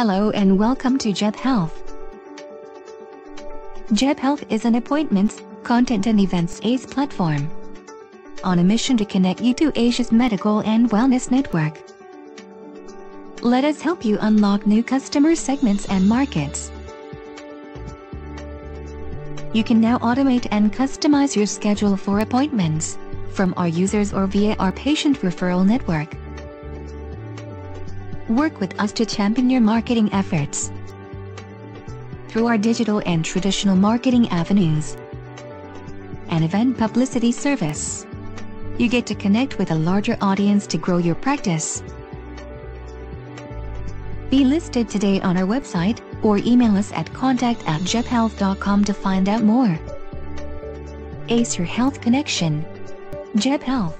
Hello and welcome to Jebhealth. Jeb Health is an appointments, content and events ACE platform. On a mission to connect you to Asia's medical and wellness network. Let us help you unlock new customer segments and markets. You can now automate and customize your schedule for appointments from our users or via our patient referral network. Work with us to champion your marketing efforts through our digital and traditional marketing avenues and event publicity service. You get to connect with a larger audience to grow your practice. Be listed today on our website or email us at contact at jebhealth.com to find out more. Ace Your Health Connection. Jebhealth.